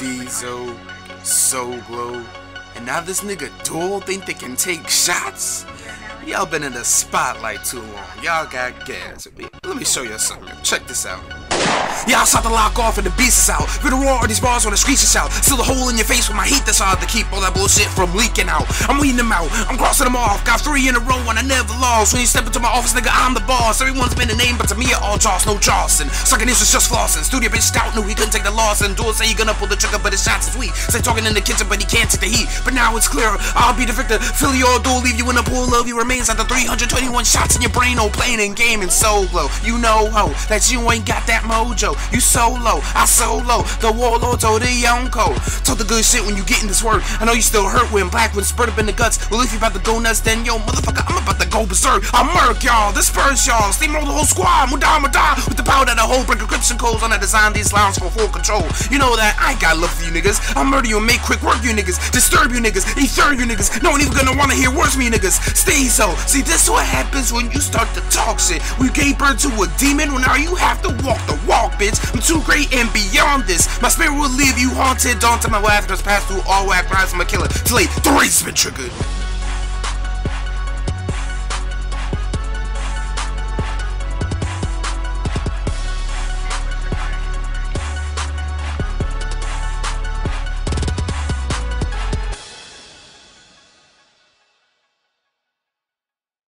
Diesel, Soul Glow, and now this nigga Duel think they can take shots? Y'all been in the spotlight too long. Y'all got gas. Let me show y'all something. Check this out. Yeah, I shot the lock off and the beast is out. With the roar of these bars when the screech is out. Still a hole in your face with my heat that's hard to keep all that bullshit from leaking out. I'm weeding them out. I'm crossing them off. Got three in a row and I never lost. When you step into my office, nigga, I'm the boss. Everyone's been a name, but to me, it all Joss, no Charleston. Sucking this is just flossing. Steezo bitch scout knew he couldn't take the loss. And Duel say he gonna pull the trigger, but his shots is weak. Say talking in the kitchen, but he can't take the heat. But now it's clear. I'll be the victor. Philly or Duel, leave you in a pool of your remains after 321 shots in your brain. Oh, playing in game and solo. You know, ho, that you ain't got that mojo. You solo, I solo. The warlord told oh, the Yonko. Talk the good shit when you get in this work. I know you still hurt when black when spurt up in the guts. Well, if you about to go nuts, then yo, motherfucker, I'm about go berserk. I murk y'all, disperse y'all, steamroll the whole squad, mudah mudah. With the power that I hold, break encryption codes on that design these lines for full control. You know that I got love for you niggas. I murder you and make quick work you niggas. Disturb you niggas, ether you niggas. No one even gonna wanna hear words from you niggas. Stay so. See, this is what happens when you start to talk shit. We gave birth to a demon, well now you have to walk the walk, bitch. I'm too great and beyond this. My spirit will leave you haunted, daunted. My wrath pass through all whack rhymes from a killer. Race has been triggered.